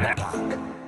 Network.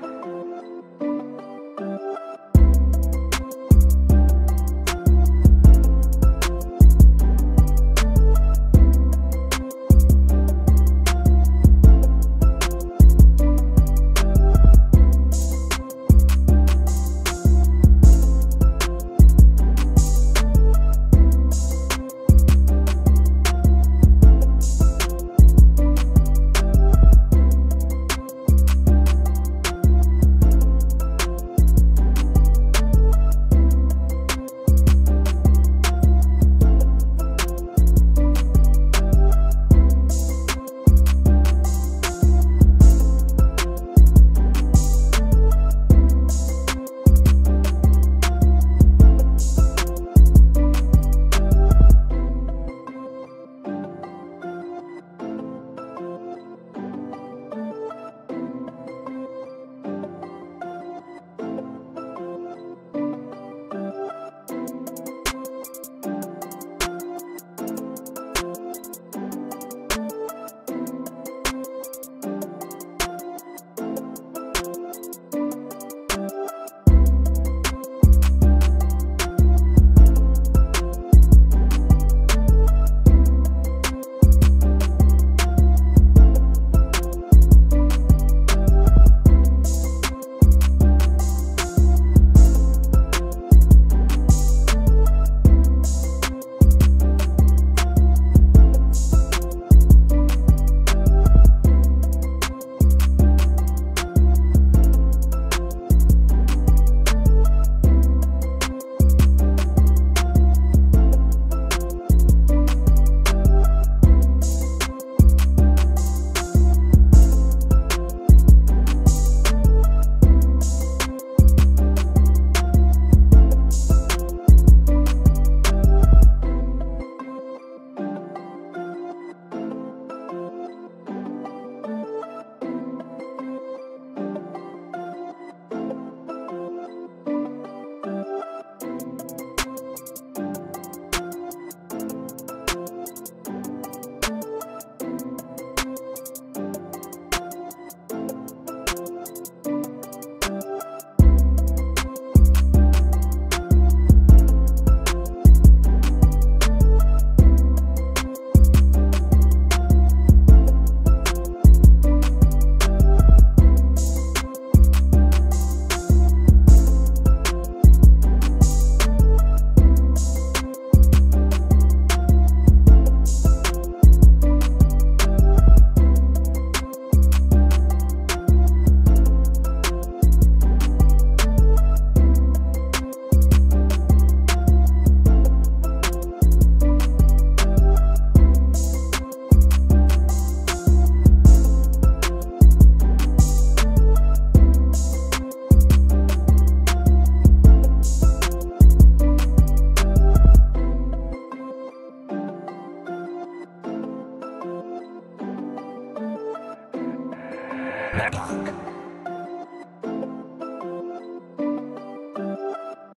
Network.